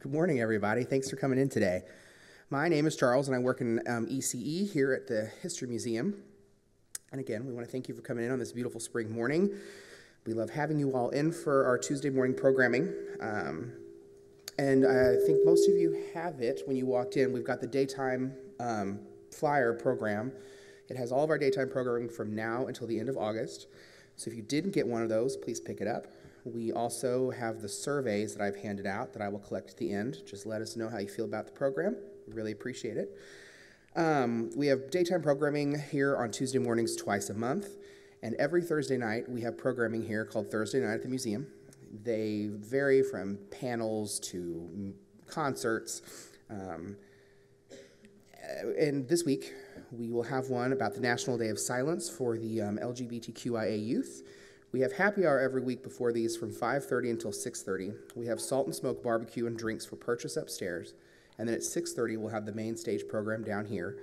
Good morning, everybody. Thanks for coming in today. My name is Charles, and I work in um, ECE here at the History Museum. And again, we want to thank you for coming in on this beautiful spring morning. We love having you all in for our Tuesday morning programming. Um, and I think most of you have it when you walked in. We've got the daytime um, flyer program. It has all of our daytime programming from now until the end of August. So if you didn't get one of those, please pick it up. We also have the surveys that I've handed out that I will collect at the end. Just let us know how you feel about the program. We really appreciate it. Um, we have daytime programming here on Tuesday mornings twice a month. And every Thursday night, we have programming here called Thursday Night at the Museum. They vary from panels to concerts. Um, and this week, we will have one about the National Day of Silence for the um, LGBTQIA youth. We have happy hour every week before these from 5:30 until 6:30. We have salt and smoke barbecue and drinks for purchase upstairs, and then at 6:30 we'll have the main stage program down here.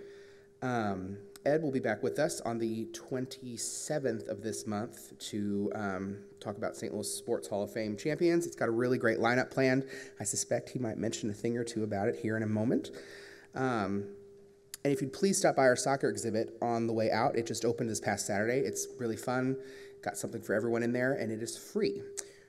Um, Ed will be back with us on the 27th of this month to um, talk about St. Louis Sports Hall of Fame champions. It's got a really great lineup planned. I suspect he might mention a thing or two about it here in a moment. Um, and if you'd please stop by our soccer exhibit on the way out, it just opened this past Saturday. It's really fun. Got something for everyone in there, and it is free.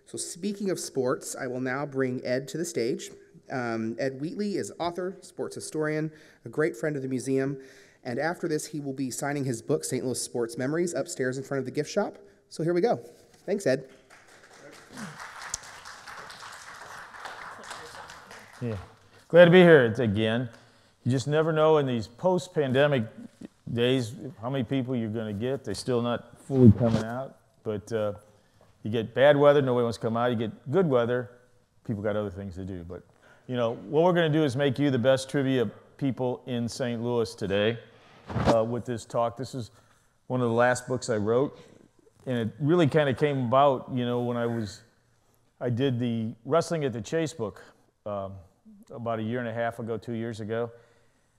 So, speaking of sports, I will now bring Ed to the stage. Um, Ed Wheatley is author, sports historian, a great friend of the museum, and after this, he will be signing his book, St. Louis Sports Memories, upstairs in front of the gift shop. So, here we go. Thanks, Ed. Yeah, glad to be here again. You just never know in these post pandemic days how many people you're going to get. They're still not fully coming out. But uh, you get bad weather, nobody wants to come out. You get good weather, people got other things to do. But you know, what we're going to do is make you the best trivia people in St. Louis today uh, with this talk. This is one of the last books I wrote, and it really kind of came about, you know, when I was, I did the Wrestling at the Chase book um, about a year and a half ago, two years ago,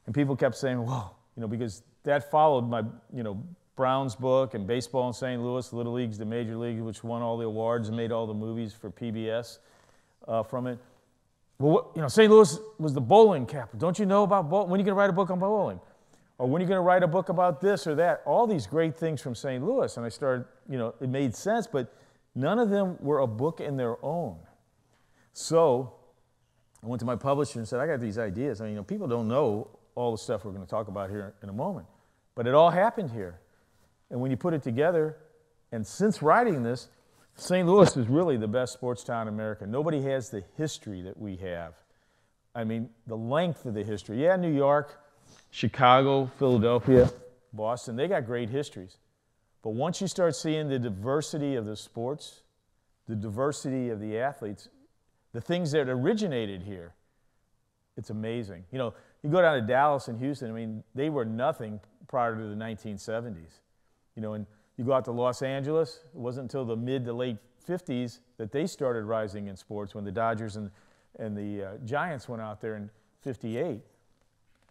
and people kept saying, well, you know, because that followed my, you know, Brown's book and baseball in St. Louis, Little Leagues, the Major League, which won all the awards and made all the movies for PBS uh, from it. Well, what, you know, St. Louis was the bowling capital. Don't you know about bowling? When are you going to write a book on bowling? Or when are you going to write a book about this or that? All these great things from St. Louis. And I started, you know, it made sense, but none of them were a book in their own. So I went to my publisher and said, I got these ideas. I mean, you know, people don't know all the stuff we're going to talk about here in a moment. But it all happened here. And when you put it together, and since writing this, St. Louis is really the best sports town in America. Nobody has the history that we have. I mean, the length of the history. Yeah, New York, Chicago, Philadelphia, Boston, they got great histories. But once you start seeing the diversity of the sports, the diversity of the athletes, the things that originated here, it's amazing. You know, you go down to Dallas and Houston, I mean, they were nothing prior to the 1970s. You know, and you go out to Los Angeles, it wasn't until the mid to late 50s that they started rising in sports when the Dodgers and, and the uh, Giants went out there in 58.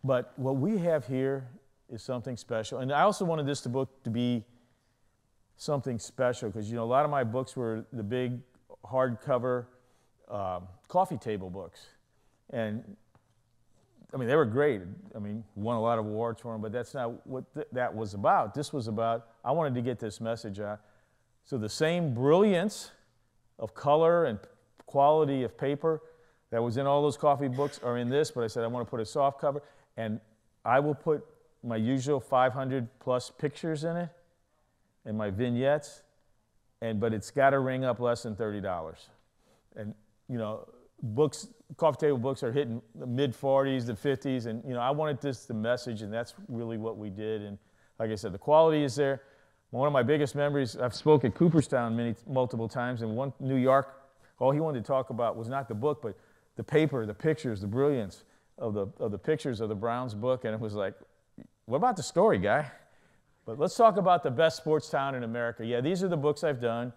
But what we have here is something special. And I also wanted this to book to be something special because, you know, a lot of my books were the big hardcover uh, coffee table books. And I mean, they were great. I mean, won a lot of awards for them, but that's not what th- that was about. This was about, I wanted to get this message out. So the same brilliance of color and quality of paper that was in all those coffee books are in this, but I said I want to put a soft cover, and I will put my usual 500 plus pictures in it and my vignettes, and but it's got to ring up less than $30. And, you know, books, coffee table books are hitting the mid 40s, the 50s, and you know I wanted this the message, and that's really what we did. And like I said, the quality is there. One of my biggest memories, I've spoken at Cooperstown many multiple times, and one New York, all he wanted to talk about was not the book, but the paper, the pictures, the brilliance of the of the pictures of the Browns book, and it was like, what about the story, guy? But let's talk about the best sports town in America. Yeah, these are the books I've done,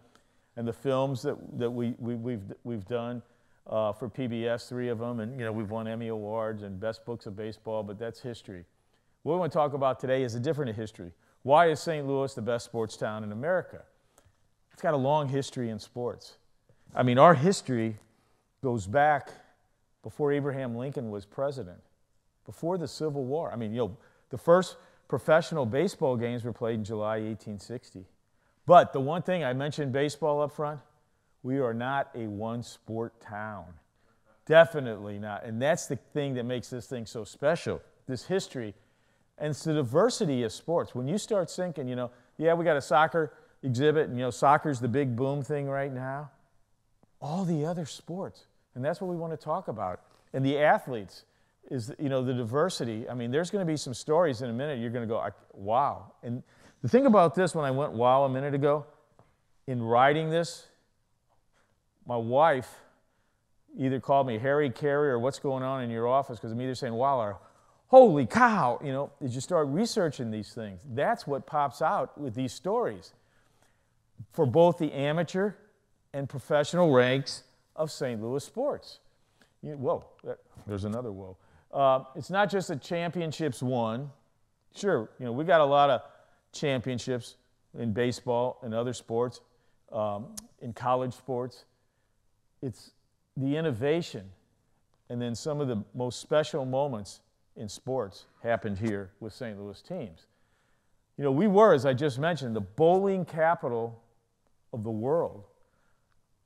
and the films that that we, we we've we've done uh, for PBS, three of them, and you know we've won Emmy awards and best books of baseball, but that's history. What we want to talk about today is a different history. Why is St. Louis the best sports town in America? It's got a long history in sports. I mean, our history goes back before Abraham Lincoln was president, before the Civil War. I mean, you know, the first professional baseball games were played in July 1860. But the one thing I mentioned baseball up front, we are not a one sport town. Definitely not. And that's the thing that makes this thing so special this history. And it's the diversity of sports. When you start thinking, you know, yeah, we got a soccer exhibit, and, you know, soccer's the big boom thing right now. All the other sports. And that's what we want to talk about. And the athletes is, you know, the diversity. I mean, there's going to be some stories in a minute you're going to go, wow. And the thing about this, when I went wow a minute ago, in writing this, my wife either called me Harry Caray or what's going on in your office because I'm either saying wow or holy cow, you know, as you start researching these things. That's what pops out with these stories for both the amateur and professional ranks of St. Louis sports. You, whoa, that, there's another whoa. Uh, it's not just the championships won. Sure, you know, we got a lot of championships in baseball and other sports, um, in college sports. It's the innovation and then some of the most special moments in sports happened here with St. Louis teams. You know, we were, as I just mentioned, the bowling capital of the world.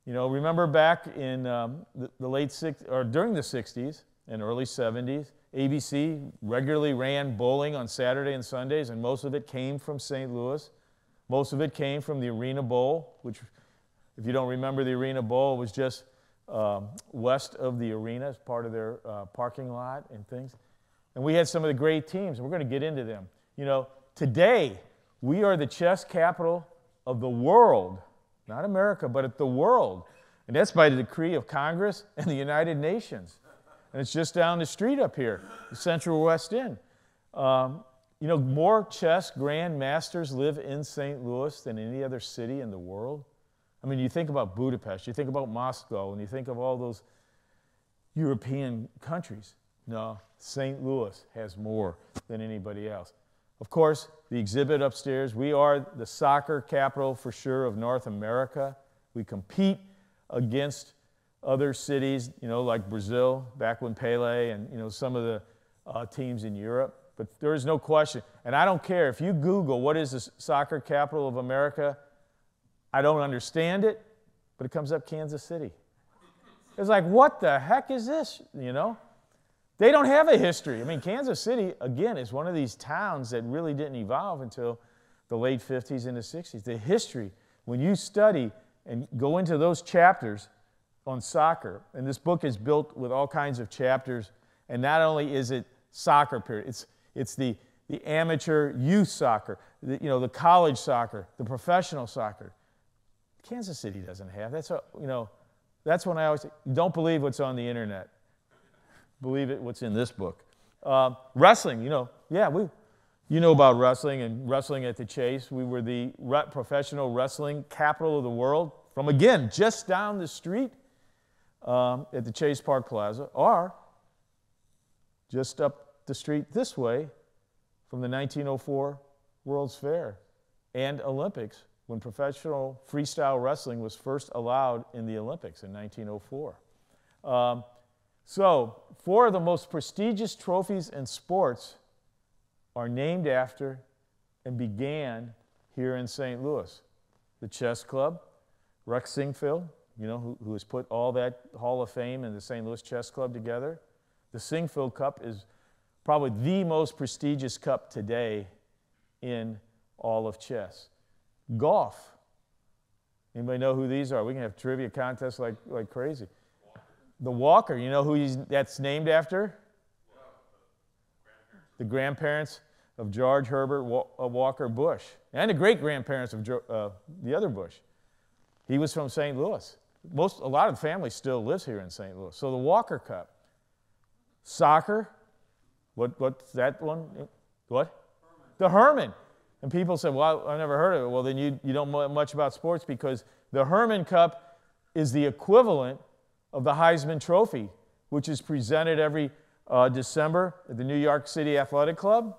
You know, remember back in um, the, the, late 60s, or during the 60s and early 70s, ABC regularly ran bowling on Saturday and Sundays, and most of it came from St. Louis. Most of it came from the Arena Bowl, which, if you don't remember the Arena Bowl, was just um, west of the arena as part of their uh, parking lot and things. And we had some of the great teams, and we're going to get into them. You know, today we are the chess capital of the world, not America, but at the world. And that's by the decree of Congress and the United Nations. And it's just down the street up here, the Central West End. Um, you know, more chess grandmasters live in St. Louis than any other city in the world. I mean, you think about Budapest, you think about Moscow, and you think of all those European countries. No, St. Louis has more than anybody else. Of course, the exhibit upstairs, we are the soccer capital for sure of North America. We compete against other cities, you know, like Brazil, back when Pele and, you know, some of the uh, teams in Europe. But there is no question. And I don't care if you Google what is the soccer capital of America, I don't understand it, but it comes up Kansas City. It's like, what the heck is this? You know? They don't have a history. I mean, Kansas City, again, is one of these towns that really didn't evolve until the late 50s and the 60s. The history, when you study and go into those chapters on soccer, and this book is built with all kinds of chapters, and not only is it soccer period, it's, it's the, the amateur youth soccer, the, you know, the college soccer, the professional soccer. Kansas City doesn't have. That's a, you know, that's when I always say, don't believe what's on the internet. Believe it, what's in this book. Uh, wrestling, you know, yeah, we, you know about wrestling and wrestling at the Chase. We were the professional wrestling capital of the world from, again, just down the street um, at the Chase Park Plaza, or just up the street this way from the 1904 World's Fair and Olympics when professional freestyle wrestling was first allowed in the Olympics in 1904. Um, so, four of the most prestigious trophies in sports are named after and began here in St. Louis. The Chess Club, Rex Sinquefield, you know, who, who has put all that Hall of Fame and the St. Louis Chess Club together. The Sinquefield Cup is probably the most prestigious cup today in all of chess. Golf. Anybody know who these are? We can have trivia contests like, like crazy. The Walker, you know who he's, that's named after? The grandparents of George Herbert uh, Walker Bush, and the great grandparents of uh, the other Bush. He was from St. Louis. Most, a lot of the family still lives here in St. Louis. So the Walker Cup. Soccer, what, what's that one? What? Hermann. The Hermann. And people say, well, I've never heard of it. Well, then you, you don't know much about sports because the Hermann Cup is the equivalent of the Heisman Trophy, which is presented every uh, December at the New York City Athletic Club.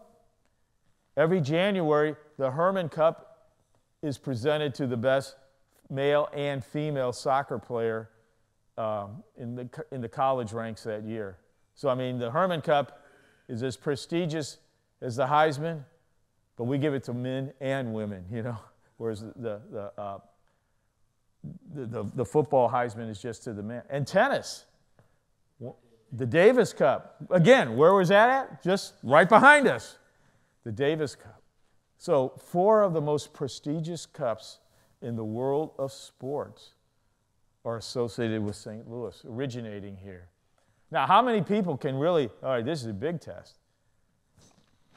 Every January, the Hermann Cup is presented to the best male and female soccer player um, in, the, in the college ranks that year. So, I mean, the Hermann Cup is as prestigious as the Heisman, but we give it to men and women, you know, whereas the, the, uh, the, the, the, football Heisman is just to the men. And tennis, the Davis Cup. Again, where was that at? Just right behind us. The Davis Cup. So, four of the most prestigious cups in the world of sports are associated with St. Louis, originating here. Now, how many people can really, all right, this is a big test.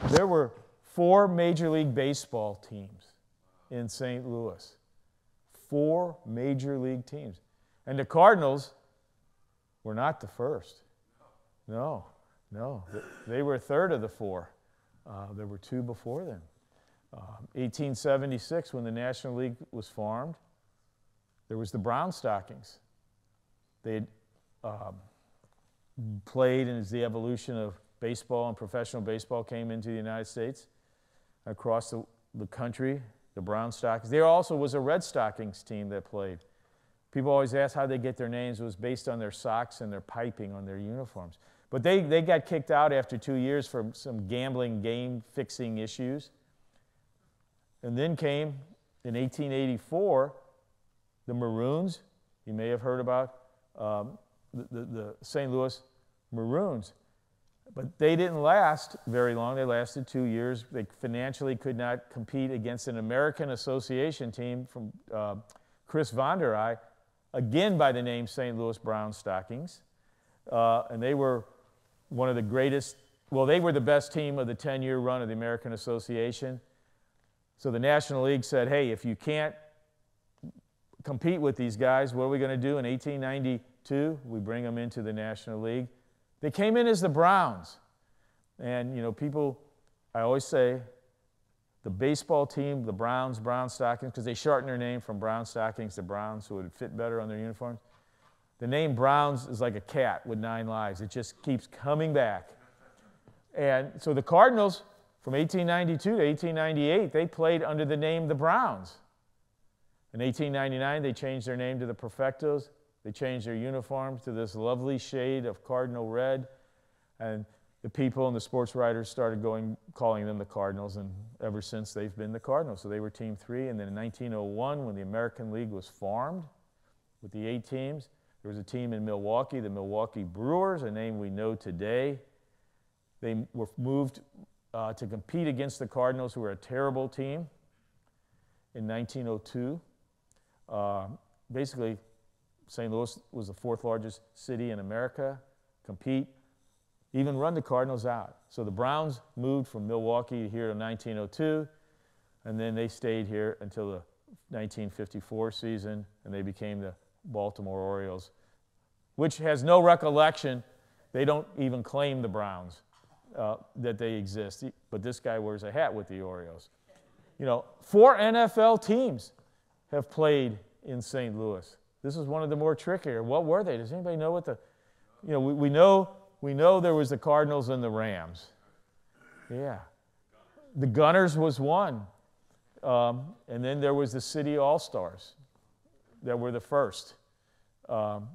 There were four Major League Baseball teams in St. Louis. Four Major League teams. And the Cardinals were not the first. No, no. They were third of the four. Uh, there were two before them. Uh, 1876, when the National League was formed, there was the Brown Stockings. They um, played as the evolution of baseball and professional baseball came into the United States across the, the country, the Brown Stockings. There also was a Red Stockings team that played. People always ask how they get their names. It was based on their socks and their piping on their uniforms. But they, they got kicked out after two years for some gambling game fixing issues. And then came in 1884 the Maroons. You may have heard about um, the, the, the St. Louis Maroons. But they didn't last very long. They lasted two years. They financially could not compete against an American Association team from uh, Chris Von der Ahe, again by the name St. Louis Brown Stockings. Uh, and they were one of the greatest, well, they were the best team of the 10 year run of the American Association. So the National League said, hey, if you can't compete with these guys, what are we going to do? In 1892, we bring them into the National League. They came in as the Browns. And, you know, people, I always say, the baseball team, the Browns, Brown Stockings, because they shortened their name from Brown Stockings to Browns so it would fit better on their uniforms. The name Browns is like a cat with nine lives. It just keeps coming back. And so the Cardinals from 1892 to 1898, they played under the name the Browns. In 1899, they changed their name to the Perfectos. They changed their uniforms to this lovely shade of cardinal red. And the people and the sports writers started going, calling them the Cardinals, and ever since they've been the Cardinals. So they were Team Three. And then in 1901, when the American League was formed with the eight teams, there was a team in Milwaukee, the Milwaukee Brewers, a name we know today. They were moved uh, to compete against the Cardinals, who were a terrible team, in 1902. Uh, basically, St. Louis was the fourth largest city in America, compete, even run the Cardinals out. So the Browns moved from Milwaukee here in 1902, and then they stayed here until the 1954 season, and they became the Baltimore Orioles, which has no recollection. They don't even claim the Browns uh, that they exist. But this guy wears a hat with the Orioles. You know, four NFL teams have played in St. Louis. This is one of the more trickier. What were they? Does anybody know what the, you know, we, we know we know there was the Cardinals and the Rams. Yeah. The Gunners was one. Um, and then there was the City All Stars that were the first. Um,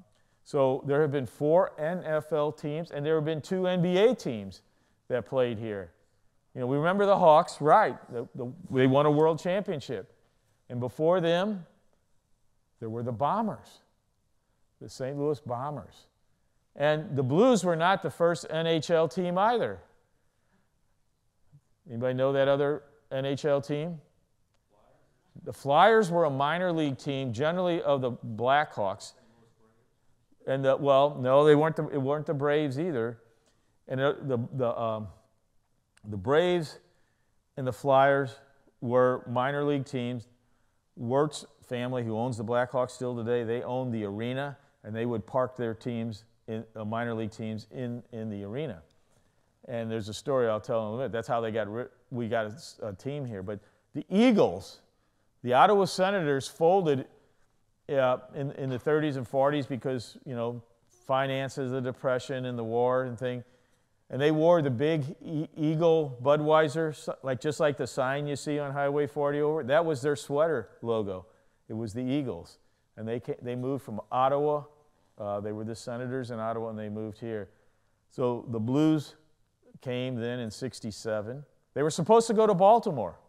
so there have been four NFL teams, and there have been two NBA teams that played here. You know, we remember the Hawks, right? The, the, they won a world championship. And before them, there were the Bombers, the St. Louis Bombers. And the Blues were not the first NHL team either. Anybody know that other NHL team? The Flyers were a minor league team, generally of the Blackhawks. And the, well, no, they weren't the, it weren't the Braves either. And the, the, um, the Braves and the Flyers were minor league teams. Wirtz family, who owns the Blackhawks still today, they own the arena, and they would park their teams, in, uh, minor league teams, in, in the arena. And there's a story I'll tell in a minute. That's how they got we got a, a team here. But the Eagles, the Ottawa Senators, folded uh, in, in the 30s and 40s because you know finances, the depression, and the war and thing and they wore the big e- eagle Budweiser, like just like the sign you see on Highway 40 over. That was their sweater logo. It was the Eagles, and they came, they moved from Ottawa Uh, they were the Senators in Ottawa and they moved here. So the Blues came then in 67. They were supposed to go to Baltimore.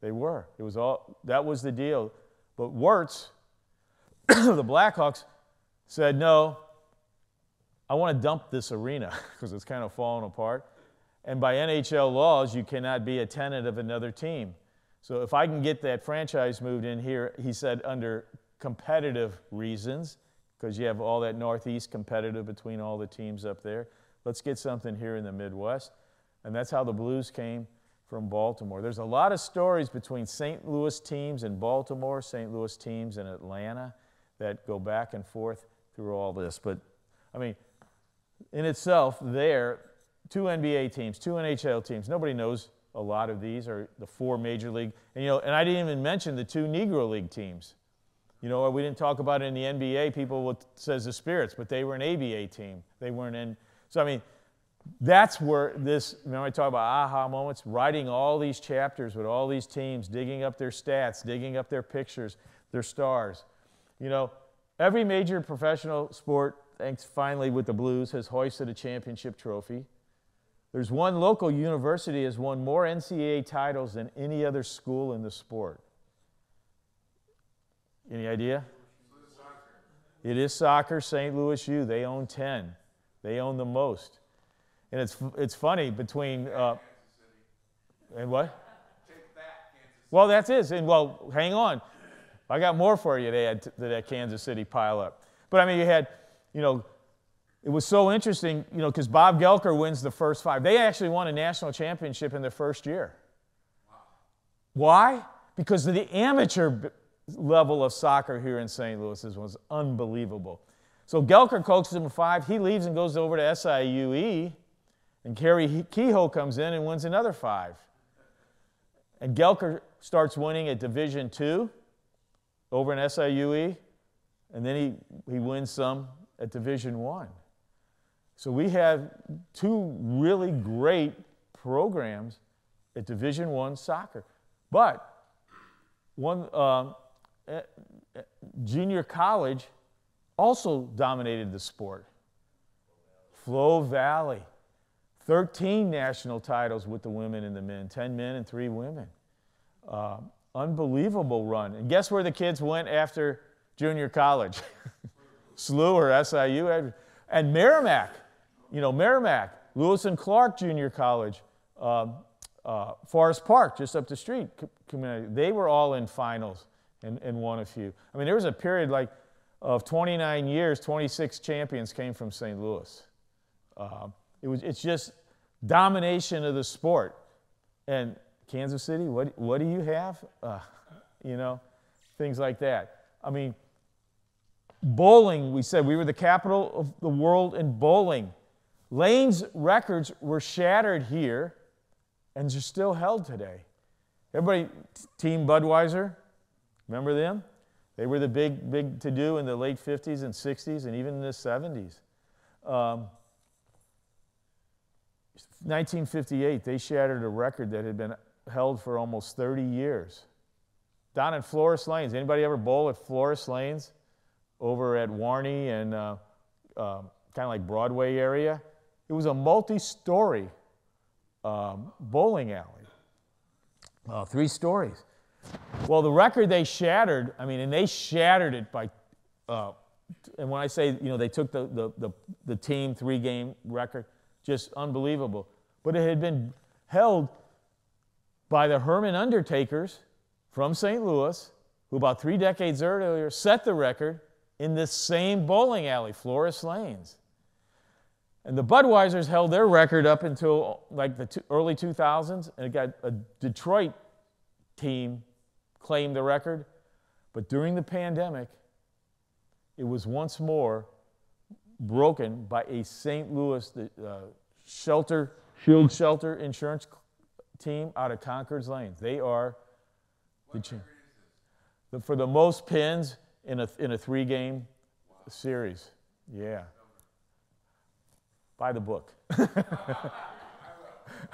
They were. It was all that was the deal. But Wirtz, the Blackhawks, said, No, I want to dump this arena because it's kind of falling apart. And by NHL laws, you cannot be a tenant of another team. So if I can get that franchise moved in here, he said, under competitive reasons, because you have all that Northeast competitive between all the teams up there. Let's get something here in the Midwest. And that's how the Blues came from Baltimore. There's a lot of stories between St. Louis teams and Baltimore, St. Louis teams and Atlanta that go back and forth through all this. But I mean, in itself, there, two NBA teams, two NHL teams. Nobody knows a lot of these are the four major league. And you know, and I didn't even mention the two Negro League teams. You know, we didn't talk about it in the NBA. People will says the Spirits, but they were an ABA team. They weren't in. So I mean, that's where this. Remember I talk about aha moments, writing all these chapters with all these teams, digging up their stats, digging up their pictures, their stars. You know, every major professional sport, thanks finally with the Blues, has hoisted a championship trophy. There's one local university has won more NCAA titles than any other school in the sport. Any idea? It is soccer, St. Louis U. They own 10. They own the most. And it's, it's funny between. Uh, and what? Well, that's it. And well, hang on. I got more for you to add to that Kansas City pile up. But I mean, you had, you know, it was so interesting, you know, because Bob Guelker wins the first five. They actually won a national championship in their first year. Wow. Why? Because the amateur level of soccer here in St. Louis was unbelievable. So Guelker coaches him five. He leaves and goes over to SIUE, and Kerry Keough comes in and wins another five. And Guelker starts winning at Division two over in SIUE, and then he, he wins some at Division one. So we have two really great programs at Division One soccer. But one uh, junior college also dominated the sport. Flo Valley, 13 national titles with the women and the men, 10 men and three women. Uh, unbelievable run. And guess where the kids went after junior college? SLU or SIU. And Merrimack you know, Merrimack, Lewis and Clark Junior College, um, uh, Forest Park, just up the street, community, they were all in finals and, and won a few. I mean, there was a period like of 29 years, 26 champions came from St. Louis. Uh, it was, it's just domination of the sport. And Kansas City, what, what do you have? Uh, you know, things like that. I mean, bowling, we said we were the capital of the world in bowling. Lane's records were shattered here and are still held today. Everybody, Team Budweiser, remember them? They were the big, big to do in the late 50s and 60s and even in the 70s. Um, 1958, they shattered a record that had been held for almost 30 years. Down in Floris Lanes. Anybody ever bowl at Floris Lanes over at Warney and uh, uh, kind of like Broadway area? It was a multi story um, bowling alley, uh, three stories. Well, the record they shattered, I mean, and they shattered it by, uh, and when I say, you know, they took the, the, the, the team three game record, just unbelievable. But it had been held by the Herman Undertakers from St. Louis, who about three decades earlier set the record in this same bowling alley, Floris Lanes. And the Budweisers held their record up until like the early 2000s, and it got a Detroit team claimed the record. But during the pandemic, it was once more broken by a St. Louis uh, shelter, Shield Shelter insurance team out of Concords Lanes. They are the, the, for the most pins in a, in a three game wow. series. Yeah. Buy the book.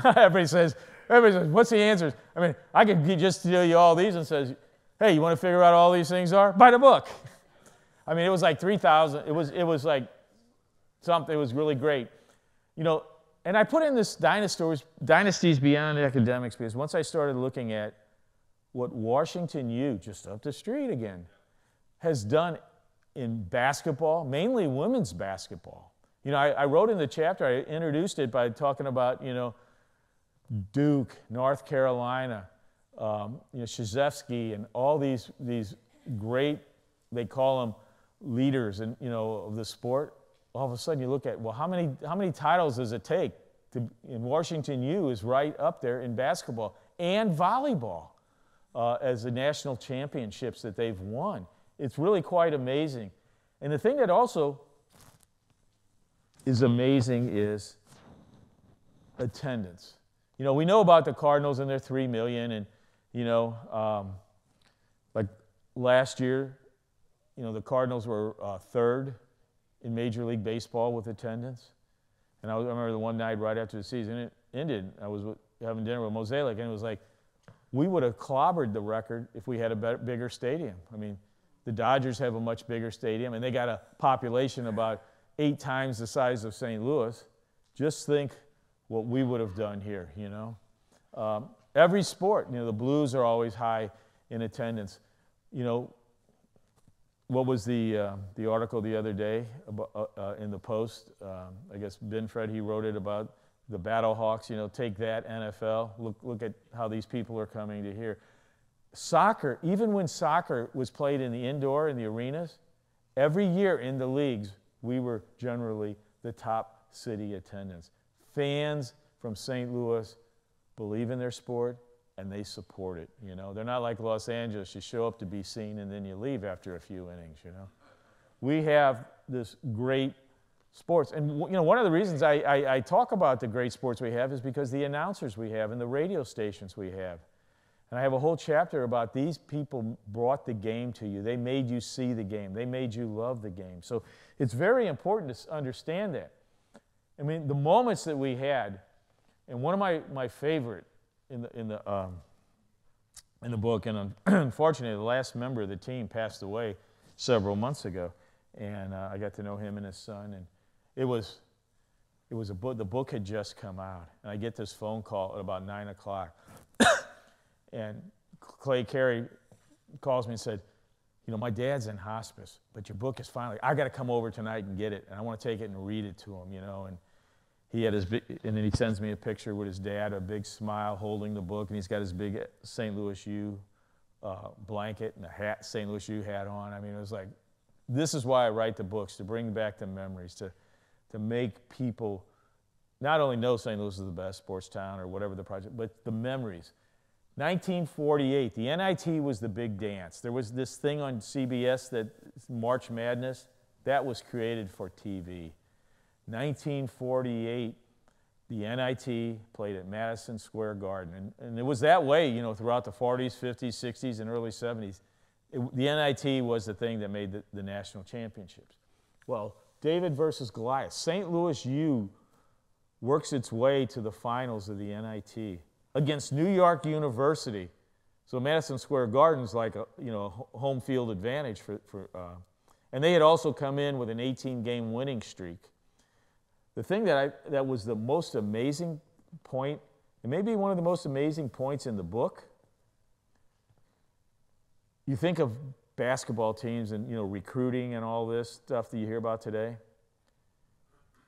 everybody says, everybody says, what's the answer? I mean, I could just tell you all these and says, hey, you want to figure out all these things are? Buy the book. I mean, it was like 3,000. It was, it was like something. It was really great. You know, and I put in this dynasties, dynasties beyond academics because once I started looking at what Washington U, just up the street again, has done in basketball, mainly women's basketball. You know, I, I wrote in the chapter, I introduced it by talking about, you know, Duke, North Carolina, um, you know, Krzyzewski, and all these, these great, they call them leaders and you know of the sport. All of a sudden, you look at well, how many how many titles does it take? To, in Washington U is right up there in basketball and volleyball uh, as the national championships that they've won. It's really quite amazing. And the thing that also is amazing is attendance. You know, we know about the Cardinals and their three million, and you know, um, like last year, you know, the Cardinals were uh, third in Major League Baseball with attendance. And I, remember the one night right after the season it ended, I was having dinner with Mozeliak, and it was like, we would have clobbered the record if we had a better, bigger stadium. I mean, the Dodgers have a much bigger stadium, and they got a population about eight times the size of St. Louis. Just think what we would have done here, you know. Um, every sport, you know, the Blues are always high in attendance. You know, what was the, uh, the article the other day about, uh, uh, in the Post? Um, I guess Ben Fred, he wrote it about the Battlehawks, you know, take that, NFL. Look, look at how these people are coming to here. Soccer, even when soccer was played in the indoor, in the arenas, every year in the leagues, we were generally the top city attendance. Fans from St. Louis believe in their sport, and they support it. You know, they're not like Los Angeles. You show up to be seen and then you leave after a few innings. You know, we have this great sports, and you know, one of the reasons I, I, I talk about the great sports we have is because the announcers we have and the radio stations we have. And I have a whole chapter about these people brought the game to you. They made you see the game. They made you love the game. So it's very important to understand that. I mean, the moments that we had, and one of my, my favorite in the, in the, um, in the book. And unfortunately, the last member of the team passed away several months ago. And uh, I got to know him and his son. And it was, it was a book, the book had just come out. And I get this phone call at about 9 o'clock. And Clay Carey calls me and said, you know, my dad's in hospice, but your book is finally, I got to come over tonight and get it. And I want to take it and read it to him, you know. And he had his big, and then he sends me a picture with his dad, a big smile holding the book, and he's got his big St. Louis U uh, blanket and a hat, St. Louis U hat on. I mean, it was like, this is why I write the books to bring back the memories, to, to make people not only know St. Louis is the best sports town or whatever the project, but the memories. 1948, the NIT was the big dance. There was this thing on CBS that March Madness, that was created for TV. 1948, the NIT played at Madison Square Garden. And, and it was that way, you know, throughout the 40s, 50s, 60s, and early 70s. It, the NIT was the thing that made the, the national championships. Well, David versus Goliath. St. Louis U works its way to the finals of the NIT against New York University. So Madison Square Garden's like a you know home field advantage for, for uh, and they had also come in with an 18 game winning streak. The thing that, I, that was the most amazing point, and maybe one of the most amazing points in the book, you think of basketball teams and you know recruiting and all this stuff that you hear about today.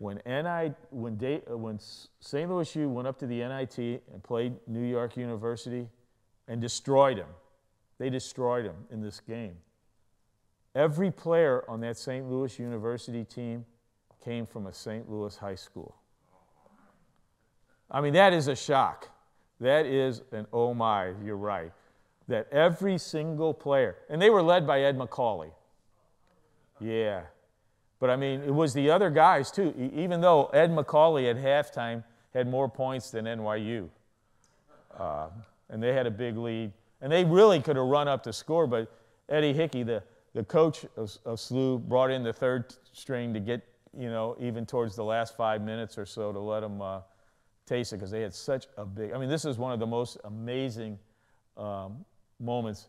When NI, when, when St. Louis U went up to the NIT and played New York University and destroyed them, they destroyed them in this game. Every player on that St. Louis University team came from a St. Louis high school. I mean, that is a shock. That is an oh my, you're right. That every single player, and they were led by Ed Macauley. Yeah. But I mean, it was the other guys too, even though Ed Macauley at halftime had more points than NYU. Uh, and they had a big lead. And they really could have run up the score, but Eddie Hickey, the, the coach of, of SLU, brought in the third string to get you know, even towards the last five minutes or so to let them uh, taste it because they had such a big. I mean, this is one of the most amazing um, moments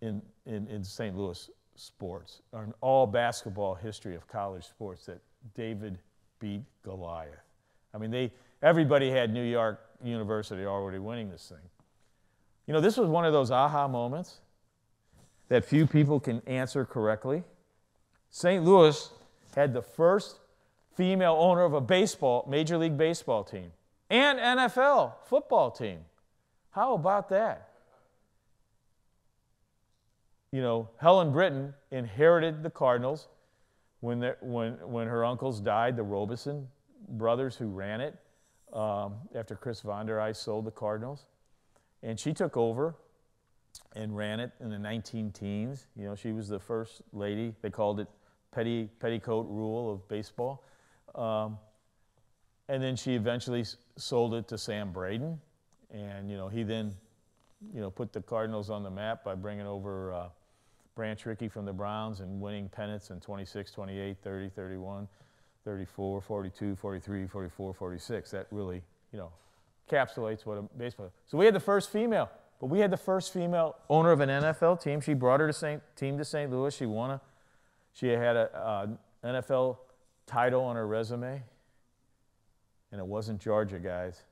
in, in, in St. Louis sports, or in all basketball history of college sports, that David beat Goliath. I mean, they, everybody had New York University already winning this thing. You know, this was one of those aha moments that few people can answer correctly. St. Louis had the first female owner of a baseball, Major League Baseball team, and NFL football team. How about that? You know, Helen Britton inherited the Cardinals when, when, when her uncles died, the Robison brothers who ran it um, after Chris von der Ahe sold the Cardinals. And she took over and ran it in the 19 teens. You know, she was the first lady. They called it petty, petticoat rule of baseball. Um, and then she eventually sold it to Sam Breadon. And, you know, he then, you know, put the Cardinals on the map by bringing over uh, Branch Rickey from the Browns and winning pennants in 26, 28, 30, 31, 34, 42, 43, 44, 46. That really, you know, encapsulates what a baseball. So we had the first female, but we had the first female owner of an NFL team. She brought her to St. team to St. Louis. She won a, she had a, uh, a NFL title on her resume, and it wasn't Georgia, guys.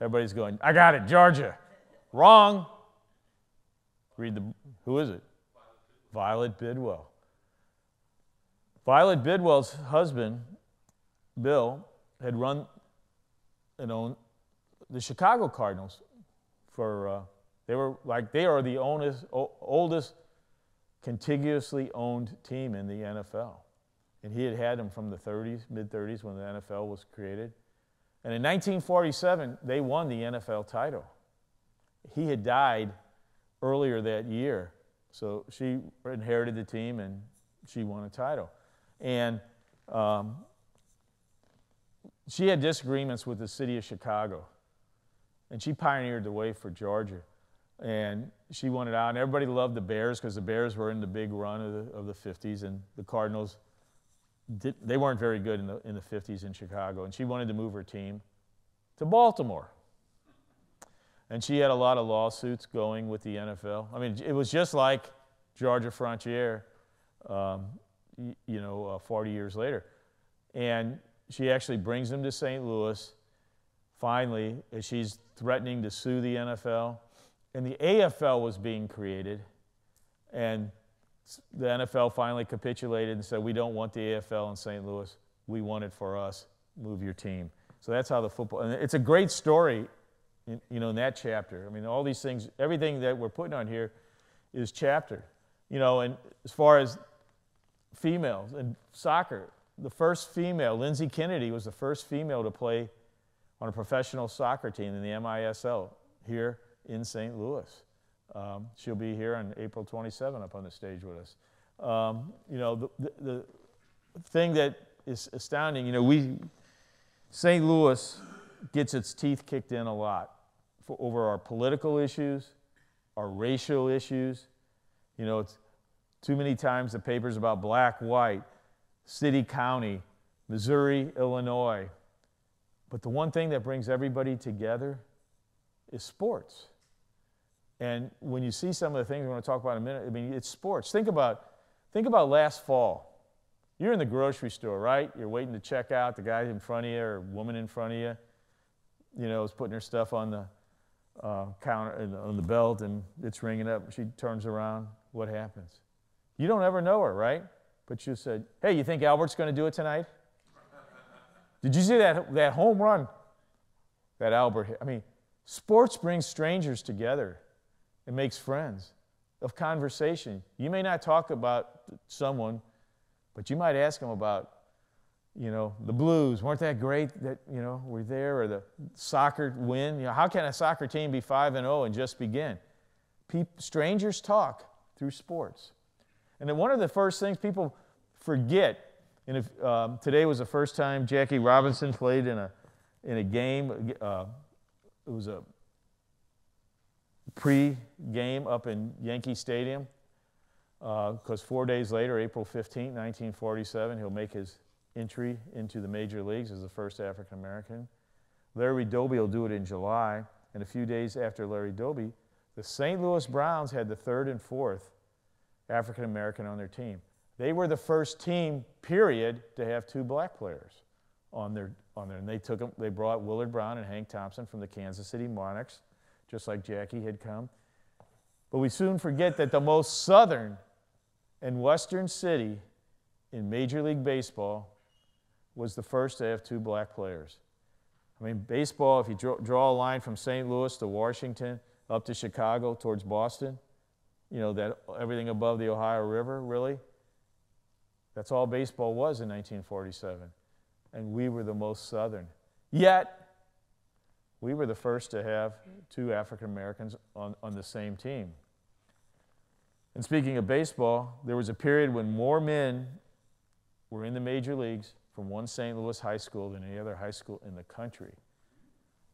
Everybody's going, I got it, Georgia. Wrong. Read the, who is it? Violet Bidwell. Violet Bidwell's husband, Bill, had run and owned the Chicago Cardinals for, uh, they were like, they are the oldest, oldest contiguously owned team in the NFL. And he had had them from the 30s, mid 30s, when the NFL was created. And in 1947, they won the NFL title. He had died earlier that year, so she inherited the team and she won a title. And um, she had disagreements with the city of Chicago. And she pioneered the way for Georgia. And she wanted out. And everybody loved the Bears because the Bears were in the big run of the, of the 50s. And the Cardinals, did, they weren't very good in the, in the 50s in Chicago. And she wanted to move her team to Baltimore. And she had a lot of lawsuits going with the NFL. I mean, it was just like Georgia Frontiere. Um, you know, uh, 40 years later. And she actually brings them to St. Louis. Finally, as she's threatening to sue the NFL, and the AFL was being created, and the NFL finally capitulated and said, "We don't want the AFL in St. Louis. We want it for us. Move your team." So that's how the football. And it's a great story, in, you know, in that chapter. I mean, all these things, everything that we're putting on here, is chapter. You know, and as far as females and soccer. The first female, Lindsey Kennedy, was the first female to play on a professional soccer team in the MISL here in St. Louis. Um, she'll be here on April 27 up on the stage with us. Um, you know, the, the, the, thing that is astounding, you know, we, St. Louis gets its teeth kicked in a lot for, over our political issues, our racial issues. You know, it's, too many times the papers about black, white, city, county, Missouri, Illinois. But the one thing that brings everybody together is sports. And when you see some of the things we're going to talk about in a minute, I mean, it's sports. Think about, think about last fall. You're in the grocery store, right? You're waiting to check out. The guy in front of you or woman in front of you, you know, is putting her stuff on the uh, counter, on the belt, and it's ringing up. She turns around. What happens? You don't ever know her, right? But you said, hey, you think Albert's going to do it tonight? Did you see that, that home run that Albert hit? I mean, sports brings strangers together. It makes friends of conversation. You may not talk about someone, but you might ask them about, you know, the Blues. weren't that great that, you know, we're there? Or the soccer win. You know, how can a soccer team be 5 and 0 and just begin? People, strangers talk through sports. And then one of the first things people forget, and if um, today was the first time Jackie Robinson played in a, in a game, uh, it was a pre game up in Yankee Stadium, because uh, four days later, April 15, 1947, he'll make his entry into the major leagues as the first African American. Larry Doby will do it in July, and a few days after Larry Doby, the St. Louis Browns had the third and fourth African American on their team. They were the first team, period, to have two black players on their on there. And they took them, they brought Willard Brown and Hank Thompson from the Kansas City Monarchs, just like Jackie had come. But we soon forget that the most southern and western city in Major League Baseball was the first to have two black players. I mean, baseball, if you draw, draw a line from St. Louis to Washington, up to Chicago towards Boston, you know, that everything above the Ohio River, really, that's all baseball was in 1947. And we were the most southern. Yet, we were the first to have two African Americans on, on the same team. And speaking of baseball, there was a period when more men were in the major leagues from one St. Louis high school than any other high school in the country.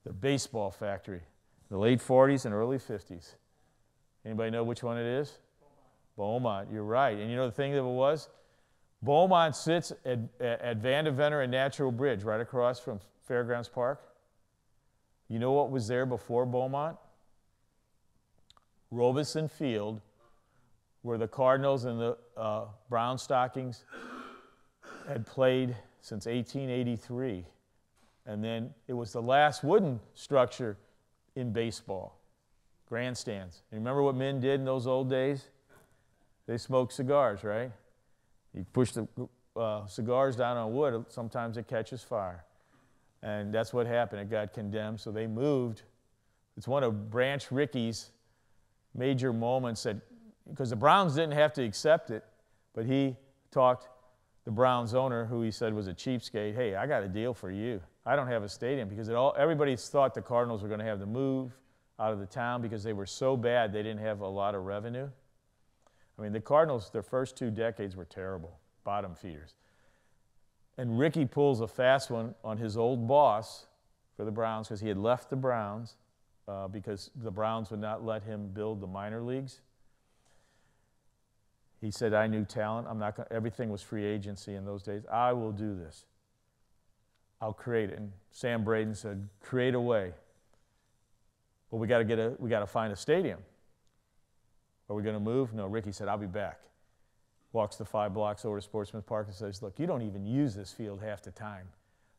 The baseball factory, the late 40s and early 50s. Anybody know which one it is? Beaumont. Beaumont, you're right. And you know the thing that it was? Beaumont sits at, at Vandeventer and Natural Bridge, right across from Fairgrounds Park. You know what was there before Beaumont? Robison Field, where the Cardinals and the uh, Brown Stockings had played since 1883. And then it was the last wooden structure in baseball grandstands. You remember what men did in those old days? They smoked cigars, right? You push the uh, cigars down on wood, sometimes it catches fire. And that's what happened. It got condemned, so they moved. It's one of Branch Rickey's major moments that, because the Browns didn't have to accept it, but he talked the Browns owner, who he said was a cheapskate, hey, I got a deal for you. I don't have a stadium because it all, everybody thought the Cardinals were going to have to move out of the town because they were so bad they didn't have a lot of revenue. I mean, the Cardinals, their first two decades were terrible, bottom feeders. And Rickey pulls a fast one on his old boss for the Browns because he had left the Browns uh, because the Browns would not let him build the minor leagues. He said, I knew talent. I'm not gonna, everything was free agency in those days. I will do this. I'll create it. And Sam Breadon said, create a way. Well, we got to get a, we got to find a stadium. Are we going to move? No. Rickey said, I'll be back. Walks the five blocks over to Sportsman's Park and says, Look, you don't even use this field half the time.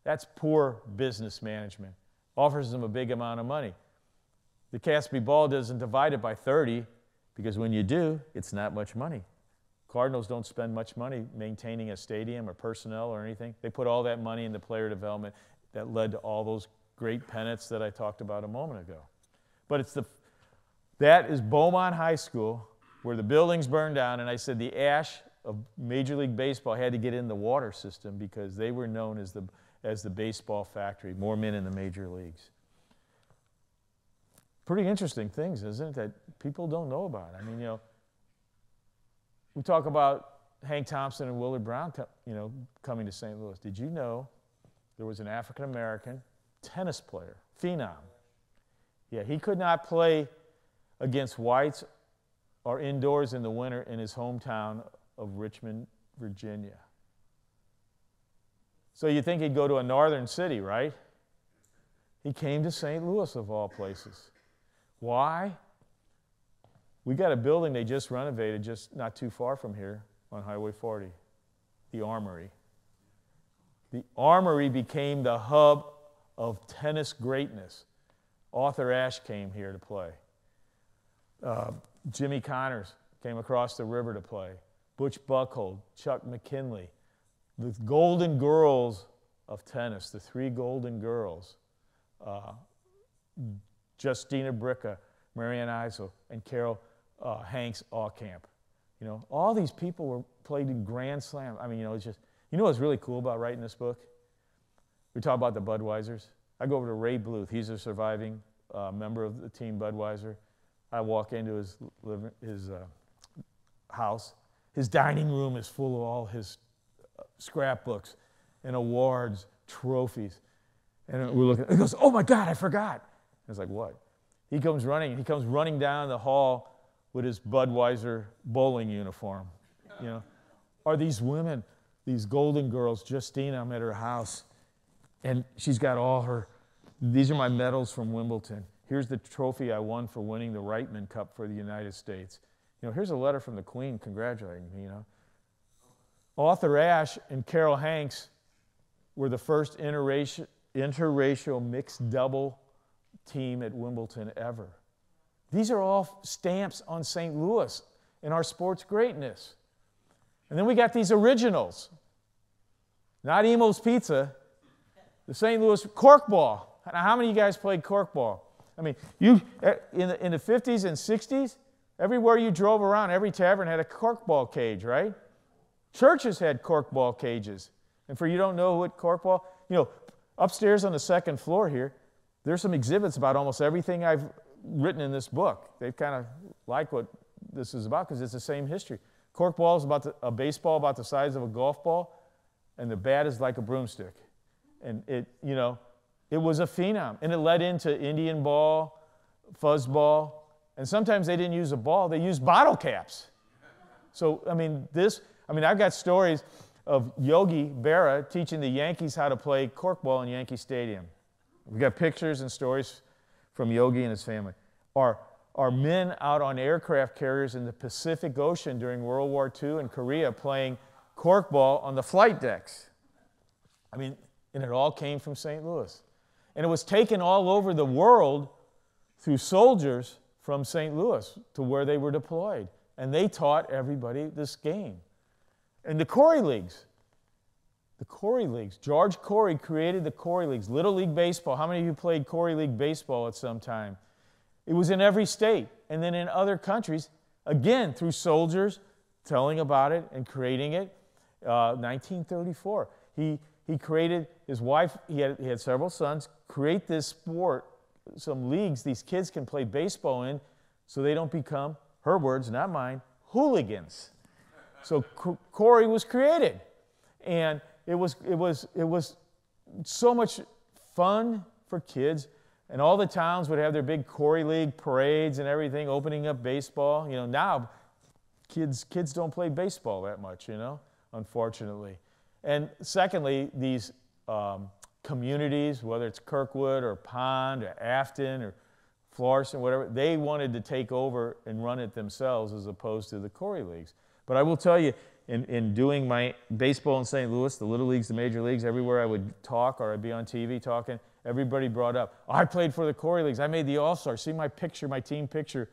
That's poor business management. Offers them a big amount of money. The Caspi ball doesn't divide it by 30 because when you do, it's not much money. Cardinals don't spend much money maintaining a stadium or personnel or anything. They put all that money into player development that led to all those great pennants that I talked about a moment ago. But it's the, that is Beaumont High School where the buildings burned down, and I said the ash of Major League Baseball had to get in the water system because they were known as the, as the baseball factory, more men in the major leagues. Pretty interesting things, isn't it, that people don't know about? I mean, you know, we talk about Hank Thompson and Willard Brown, you know, coming to St. Louis. Did you know there was an African American tennis player, phenom, yeah, he could not play against whites or indoors in the winter in his hometown of Richmond, Virginia. So you think he'd go to a northern city, right? He came to St. Louis, of all places. Why? We got a building they just renovated just not too far from here on Highway 40, the Armory. The Armory became the hub of tennis greatness. Arthur Ashe came here to play. Uh, Jimmy Connors came across the river to play. Butch Buchholz, Chuck McKinley, the golden girls of tennis, the three golden girls, uh, Justina Bricka, Mary Ann Eisel, and Carol uh, Hanks Aucamp. You know, all these people were played in Grand Slam. I mean, you know, it's just, you know what's really cool about writing this book? We talk about the Budweisers. I go over to Ray Bluth. He's a surviving uh, member of the team Budweiser. I walk into his, living, his uh, house. His dining room is full of all his uh, scrapbooks and awards, trophies. And we're looking, he goes, Oh my God, I forgot. I was like, What? He comes running, he comes running down the hall with his Budweiser bowling uniform. You know, are these women, these golden girls, Justina, I'm at her house and she's got all her, these are my medals from Wimbledon. Here's the trophy I won for winning the Wightman Cup for the United States. You know, here's a letter from the Queen congratulating me, you know. Arthur Ashe and Carol Hanks were the first interracial, interracial mixed double team at Wimbledon ever. These are all stamps on St. Louis and our sports greatness. And then we got these originals. Not Imo's Pizza, the St. Louis corkball. Now, how many of you guys played corkball? I mean, you eh, in the, in the 50s and 60s, everywhere you drove around, every tavern had a corkball cage, right? Churches had corkball cages. And for you don't know what corkball, you know, upstairs on the second floor here, there's some exhibits about almost everything I've written in this book. They kind of like what this is about because it's the same history. Corkball is about the, a baseball about the size of a golf ball, and the bat is like a broomstick. And it, you know, it was a phenom. And it led into Indian ball, fuzzball, and sometimes they didn't use a ball, they used bottle caps. So, I mean, this, I mean, I've got stories of Yogi Berra teaching the Yankees how to play corkball in Yankee Stadium. We've got pictures and stories from Yogi and his family. Our, our men out on aircraft carriers in the Pacific Ocean during World War II and Korea playing corkball on the flight decks. I mean, and it all came from St. Louis. And it was taken all over the world through soldiers from St. Louis to where they were deployed. And they taught everybody this game. And the Khoury Leagues, the Khoury Leagues. George Khoury created the Khoury Leagues. Little League Baseball. How many of you played Khoury League Baseball at some time? It was in every state. And then in other countries, again, through soldiers telling about it and creating it. Uh, 1934. He, he created, his wife, he had, he had several sons, create this sport, some leagues these kids can play baseball in so they don't become, her words, not mine, hooligans. So Khoury was created. And it was, it was, it was so much fun for kids. And all the towns would have their big Khoury League parades and everything, opening up baseball. You know, now kids, kids don't play baseball that much, you know, unfortunately. And secondly, these um, communities, whether it's Kirkwood or Pond or Afton or Florissant, whatever, they wanted to take over and run it themselves as opposed to the Khoury Leagues. But I will tell you, in, in doing my baseball in St. Louis, the little leagues, the major leagues, everywhere I would talk or I'd be on TV talking, everybody brought up, I played for the Khoury Leagues. I made the All Star. See my picture, my team picture.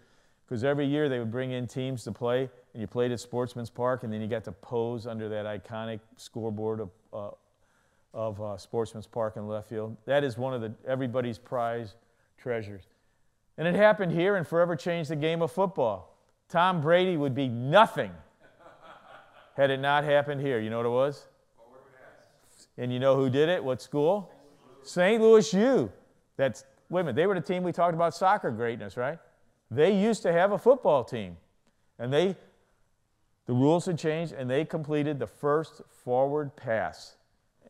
Because every year they would bring in teams to play, and you played at Sportsman's Park, and then you got to pose under that iconic scoreboard of, uh, of uh, Sportsman's Park in left field. That is one of the everybody's prize treasures. And it happened here and forever changed the game of football. Tom Brady would be nothing had it not happened here. You know what it was? And you know who did it? What school? St. Louis U. That's women. They were the team we talked about soccer greatness, right? They used to have a football team. And they the rules had changed and they completed the first forward pass.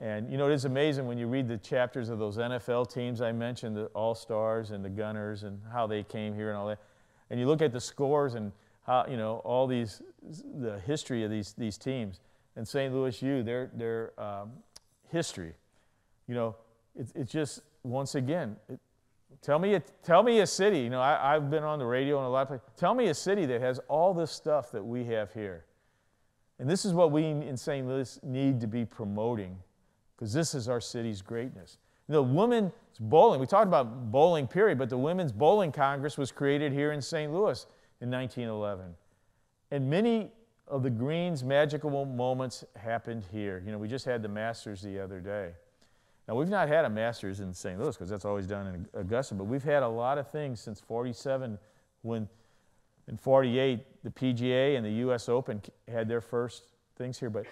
And you know, it is amazing when you read the chapters of those NFL teams I mentioned, the All Stars and the Gunners, and how they came here and all that. And you look at the scores and how, you know, all these, the history of these, these teams. And St. Louis U, their, their um, history, you know, it, it's just, once again, it, tell, me a, tell me a city, you know, I, I've been on the radio in a lot of places. Tell me a city that has all this stuff that we have here. And this is what we in St. Louis need to be promoting because this is our city's greatness. You know, women's bowling, we talked about bowling, period, but the Women's Bowling Congress was created here in St. Louis in 1911. And many of the Green's magical moments happened here. You know, we just had the Masters the other day. Now, we've not had a Masters in St. Louis because that's always done in Augusta, but we've had a lot of things since 47 when in 48 the PGA and the US Open had their first things here. But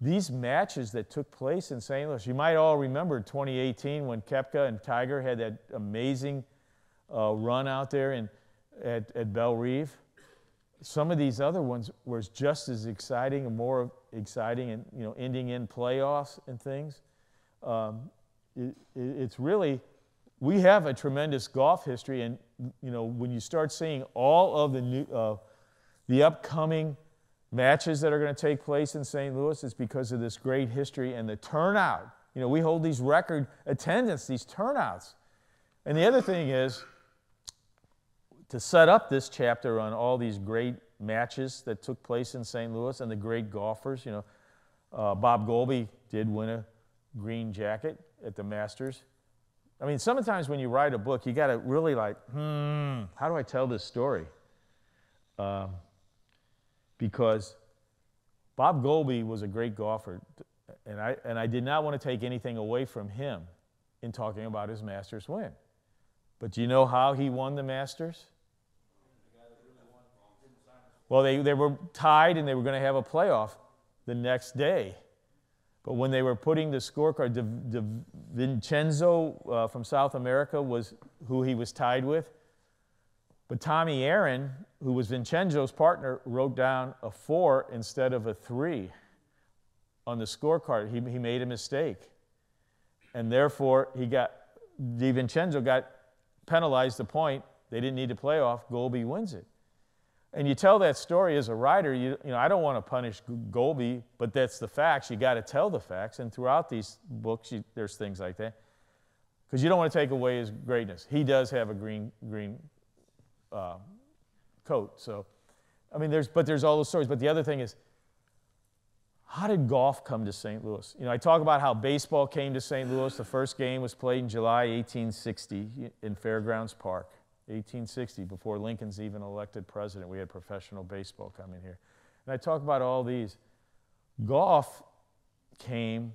these matches that took place in St. Louis, you might all remember 2018 when Koepka and Tiger had that amazing uh, run out there in at, at Bellerive. Some of these other ones were just as exciting and more exciting and, you know, ending in playoffs and things. Um, it, it, it's really, we have a tremendous golf history and, you know, when you start seeing all of the new, uh, the upcoming matches that are going to take place in St. Louis, it's because of this great history and the turnout. You know, we hold these record attendance, these turnouts. And the other thing is, to set up this chapter on all these great matches that took place in St. Louis and the great golfers. You know, uh, Bob Goalby did win a green jacket at the Masters. I mean, sometimes when you write a book, you got to really like, hmm, how do I tell this story? Um, because Bob Goalby was a great golfer, and I, and I did not want to take anything away from him in talking about his Masters win. But do you know how he won the Masters? Well, they, they were tied and they were going to have a playoff the next day. But when they were putting the scorecard, De, De Vincenzo uh, from South America was who he was tied with. But Tommy Aaron, who was Vincenzo's partner, wrote down a four instead of a three on the scorecard. He, he made a mistake. And therefore, he got, DiVincenzo got penalized the point. They didn't need to play off. Goalby wins it. And you tell that story as a writer, you, you know, I don't want to punish Goalby, but that's the facts. You got to tell the facts. And throughout these books, you, there's things like that. Because you don't want to take away his greatness. He does have a green, green uh, coat. So, I mean, there's, but there's all those stories. But the other thing is, how did golf come to St. Louis? You know, I talk about how baseball came to St. Louis. The first game was played in July 1860 in Fairgrounds Park. 1860, before Lincoln's even elected president, we had professional baseball coming here. And I talk about all these. Golf came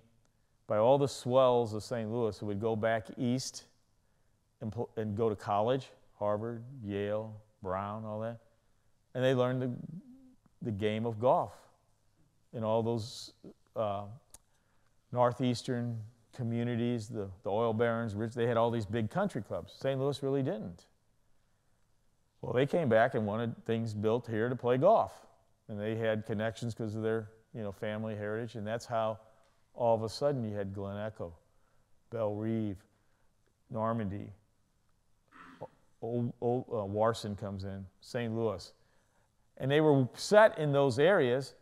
by all the swells of St. Louis who would go back east and, and go to college, Harvard, Yale, Brown, all that. And they learned the, the game of golf in all those uh, northeastern communities, the, the oil barons, rich, they had all these big country clubs. St. Louis really didn't. Well, they came back and wanted things built here to play golf. And they had connections because of their you know, family heritage. And that's how all of a sudden you had Glen Echo, Bellerive, Normandy, Old, Old uh, Warson comes in, St. Louis. And they were set in those areas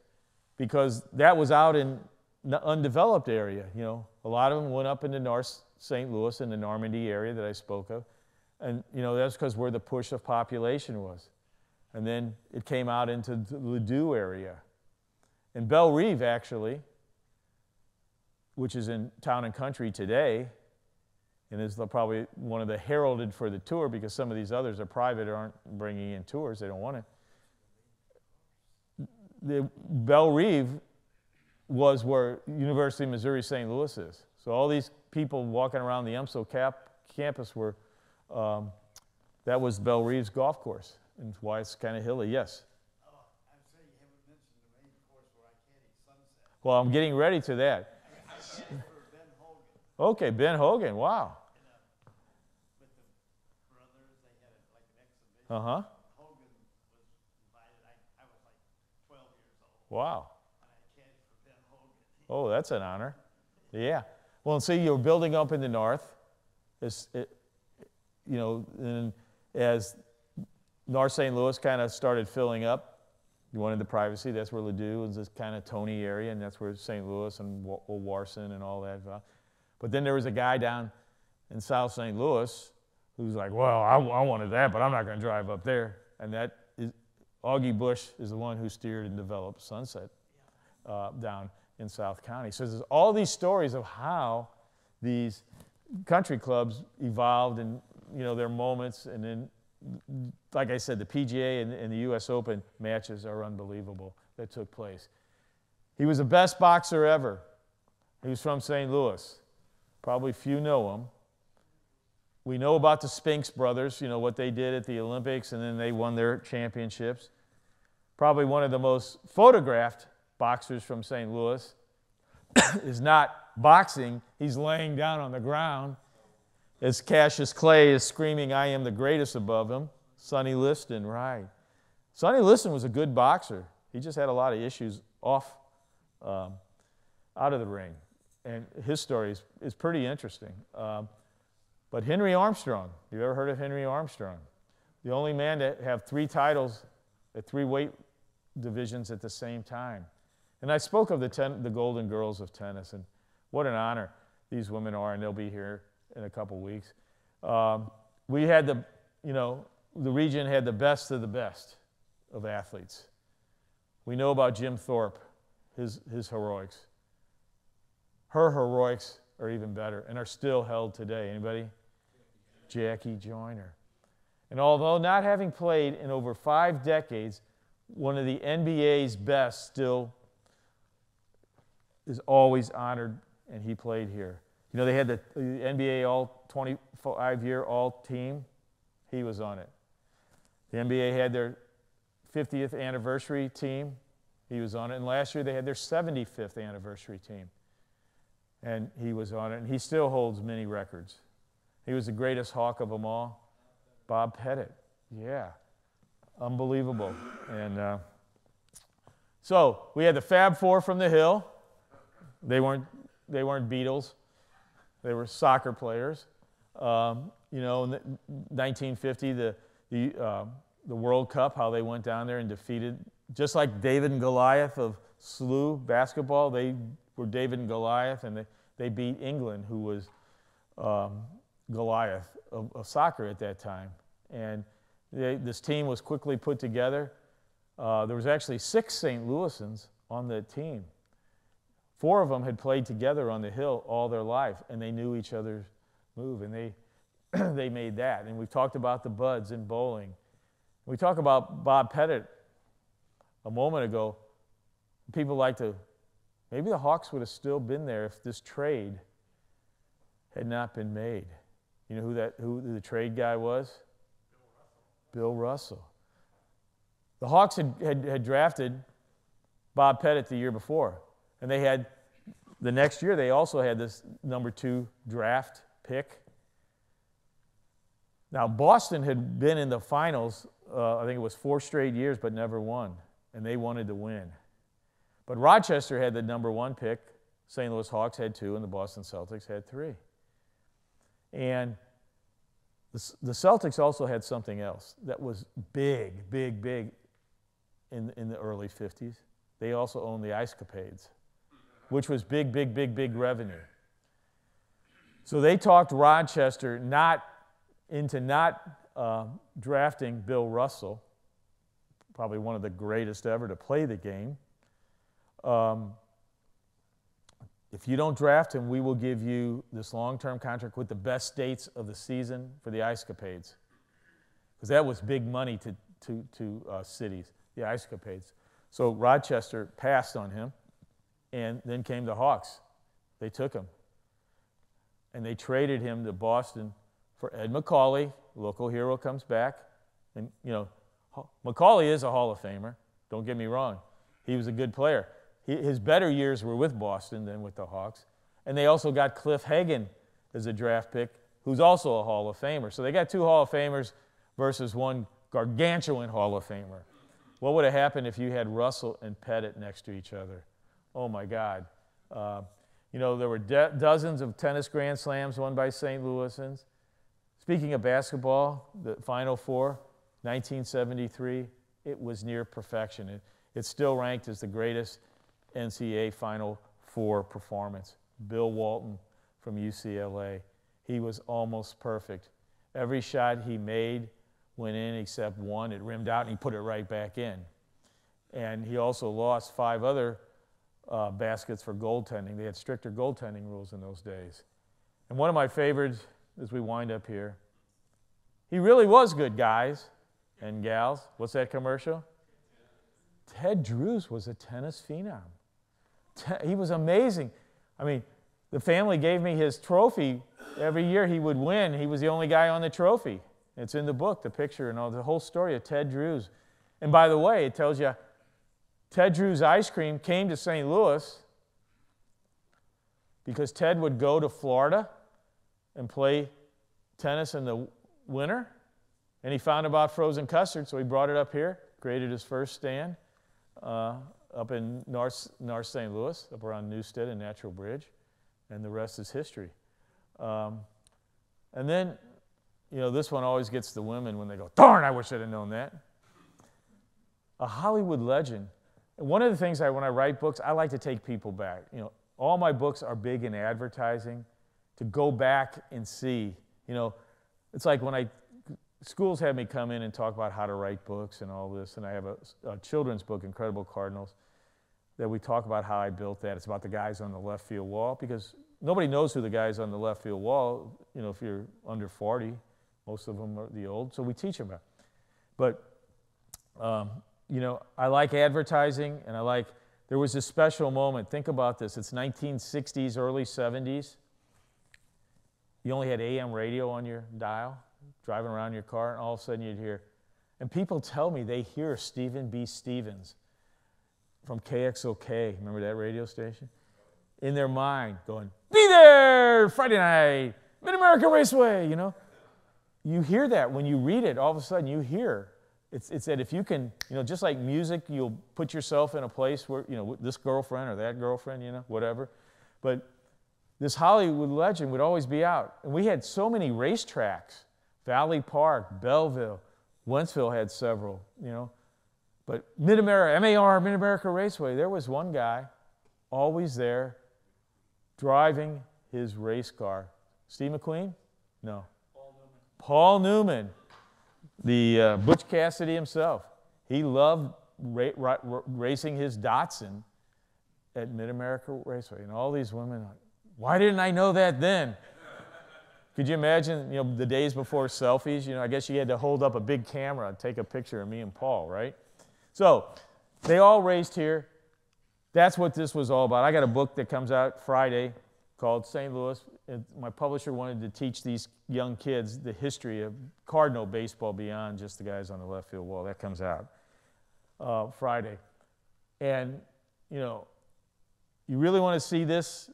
because that was out in the undeveloped area. You know, a lot of them went up into North St. Louis in the Normandy area that I spoke of. And, you know, that's because where the push of population was. And then it came out into the Ladue area. And Bellerive, actually, which is in town and country today, and is probably one of the heralded for the tour because some of these others are private aren't bringing in tours. They don't want it. The Bellerive was where University of Missouri St. Louis is. So all these people walking around the UMSL cap, campus were um, that was Bellerive's golf course, and why it's kind of hilly. Yes. Oh, I'm sorry, you haven't mentioned the main course where I caddied Sunset. Well, I'm getting ready to that. I caddied for Ben Okay, Ben Hogan. Wow. In a, with the brothers, they had a, like an exhibition. Uh huh. Hogan was invited. I, I was like 12 years old, Wow. and I caddied for Ben Hogan. Oh, that's an honor. Yeah. Well, and see, you're building up in the north. It's, it, you know, and as North St. Louis kind of started filling up, you wanted the privacy. That's where Ladue was this kind of Tony area, and that's where St. Louis and Old Warson and all that. But then there was a guy down in South St. Louis who's like, well, I, I wanted that, but I'm not going to drive up there. And that is, Augie Busch is the one who steered and developed Sunset uh, down in South County. So there's all these stories of how these country clubs evolved and you know, their moments. And then, like I said, the PGA and, and the U.S. Open matches are unbelievable that took place. He was the best boxer ever. He was from St. Louis. Probably few know him. We know about the Spinks brothers, you know, what they did at the Olympics, and then they won their championships. Probably one of the most photographed boxers from St. Louis is not boxing, he's laying down on the ground as Cassius Clay is screaming, I am the greatest above him. Sonny Liston, right. Sonny Liston was a good boxer. He just had a lot of issues off, um, out of the ring. And his story is, is pretty interesting. Um, but Henry Armstrong, you ever heard of Henry Armstrong? The only man to have three titles at three weight divisions at the same time. And I spoke of the, ten, the Golden Girls of tennis, and what an honor these women are, and they'll be here in a couple weeks. Um, we had the, you know, the region had the best of the best of athletes. We know about Jim Thorpe, his, his heroics. Her heroics are even better and are still held today. Anybody? Jackie Joyner. And although not having played in over five decades, one of the NBA's best still is always honored, and he played here. You know, they had the, NBA All 25 year All Team, he was on it. The NBA had their 50th anniversary team, he was on it. And last year they had their 75th anniversary team, and he was on it. And he still holds many records. He was the greatest Hawk of them all. Bob Pettit, yeah, unbelievable. And uh, so we had the Fab Four from the Hill. They weren't, they weren't Beatles, they were soccer players. Um, you know, in 1950, the, the, uh, the World Cup, how they went down there and defeated, just like David and Goliath of SLU basketball, they were David and Goliath, and they, they beat England, who was um, Goliath of, of, soccer at that time. And they, this team was quickly put together. Uh, there was actually six St. Louisans on the team. Four of them had played together on the hill all their life, and they knew each other's move, and they, they made that. And we've talked about the buds in bowling. We talked about Bob Pettit a moment ago. People like to, maybe the Hawks would have still been there if this trade had not been made. You know who that who the trade guy was? Bill Russell. Bill Russell. The Hawks had, had, had drafted Bob Pettit the year before. And they had, the next year, they also had this number two draft pick. Now, Boston had been in the finals, uh, I think it was four straight years, but never won. And they wanted to win. But Rochester had the number one pick. St. Louis Hawks had two, and the Boston Celtics had three. And the, the Celtics also had something else that was big, big, big in, in the early 50s. They also owned the Ice Capades which was big, big, big, big revenue. So they talked Rochester not into not uh, drafting Bill Russell, probably one of the greatest ever to play the game. Um, if you don't draft him, we will give you this long term contract with the best dates of the season for the Ice Capades. Because that was big money to, to, to uh, cities, the Ice Capades. So Rochester passed on him. And then came the Hawks. They took him. And they traded him to Boston for Ed Macauley. Local hero comes back. And, you know, Macauley is a Hall of Famer. Don't get me wrong. He was a good player. He, his better years were with Boston than with the Hawks. And they also got Cliff Hagan as a draft pick, who's also a Hall of Famer. So they got two Hall of Famers versus one gargantuan Hall of Famer. What would have happened if you had Russell and Pettit next to each other? Oh my God. Uh, you know, there were de- dozens of tennis grand slams won by St. Louisans. Speaking of basketball, the Final Four, 1973, it was near perfection. It, it's still ranked as the greatest NCAA Final Four performance. Bill Walton from UCLA, he was almost perfect. Every shot he made went in except one. It rimmed out and he put it right back in. And he also lost five other uh, baskets for goaltending. They had stricter goaltending rules in those days. And one of my favorites, as we wind up here, he really was good, guys and gals. What's that commercial? Ted Drewes was a tennis phenom. He was amazing. I mean, the family gave me his trophy every year he would win. He was the only guy on the trophy. It's in the book, the picture and all the whole story of Ted Drewes. And by the way, it tells you Ted Drewes Ice Cream came to St. Louis because Ted would go to Florida and play tennis in the winter, and he found about frozen custard, so he brought it up here, created his first stand uh, up in North, North St. Louis, up around Newstead and Natural Bridge, and the rest is history. Um, and then, you know, this one always gets the women when they go, darn, I wish I'd have known that. A Hollywood legend one of the things I, when I write books, I like to take people back. You know, all my books are big in advertising, to go back and see. You know, it's like when I schools have me come in and talk about how to write books and all this, and I have a, a children's book, Incredible Cardinals, that we talk about how I built that. It's about the guys on the left field wall because nobody knows who the guys on the left field wall. You know, if you're under 40, most of them are the old, so we teach them about. But um, you know, I like advertising, and I like. There was a special moment. Think about this. It's 1960s, early 70s. You only had AM radio on your dial, driving around your car, and all of a sudden you'd hear. And people tell me they hear Stephen B. Stevens from KXOK. Remember that radio station? In their mind, going, "Be there Friday night, Mid America Raceway." You know, you hear that when you read it. All of a sudden, you hear it's, it's that if you can, you know, just like music, you'll put yourself in a place where, you know, this girlfriend or that girlfriend, you know, whatever. But this Hollywood legend would always be out. And we had so many racetracks Valley Park, Belleville, Wentzville had several, you know. But Mid America, MAR, Mid America Raceway, there was one guy always there driving his race car. Steve McQueen? No. Paul Newman. Paul Newman the uh, Butch Cassidy himself, he loved ra- ra- racing his Datsun at Mid America Raceway. And all these women, why didn't I know that then? Could you imagine, you know, the days before selfies? You know, I guess you had to hold up a big camera and take a picture of me and Paul, right? So they all raced here. That's what this was all about. I got a book that comes out Friday called St. Louis. My publisher wanted to teach these young kids the history of Cardinal baseball beyond just the guys on the left field wall. That comes out uh, Friday. And, you know, you really want to see this,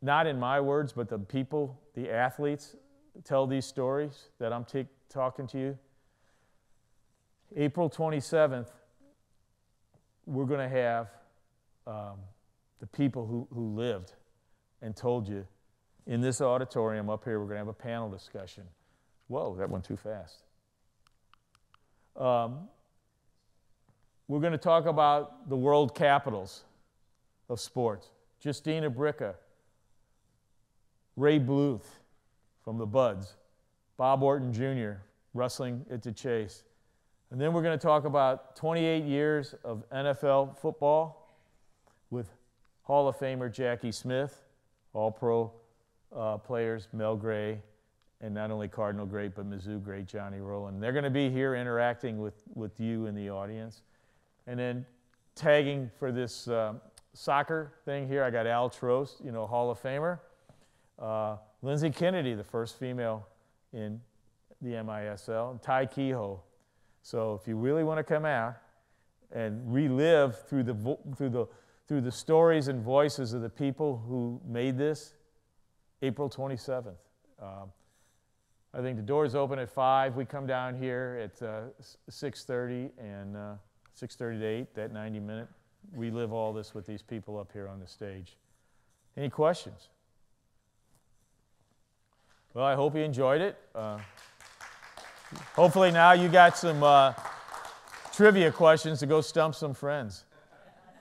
not in my words, but the people, the athletes, tell these stories that I'm t- talking to you. April 27th, we're going to have um, the people who, who lived and told you in this auditorium up here, we're going to have a panel discussion. Whoa, that went too fast. Um, we're going to talk about the world capitals of sports. Justina Bricka, Ray Bluth from the Buds, Bob Orton Jr., wrestling at the Chase. And then we're going to talk about 28 years of NFL football with Hall of Famer Jackie Smith all pro uh, players, Mel Gray, and not only Cardinal great, but Mizzou great Johnny Roland. They're going to be here interacting with, with you in the audience. And then tagging for this uh, soccer thing here, I got Al Trost, you know, Hall of Famer. Uh, Lindsay Kennedy, the first female in the MISL, and Ty Keough. So if you really want to come out and relive through the, through the through the stories and voices of the people who made this, April 27th. Um, I think the doors open at 5. We come down here at uh, 6.30 and uh, 6.30 to 8, that 90 minute. We live all this with these people up here on the stage. Any questions? Well, I hope you enjoyed it. Uh, hopefully now you got some uh, trivia questions to go stump some friends.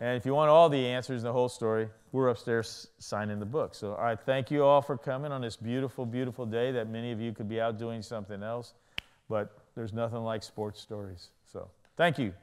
And if you want all the answers and the whole story, we're upstairs signing the book. So, right, thank you all for coming on this beautiful, beautiful day that many of you could be out doing something else. But there's nothing like sports stories. So, thank you.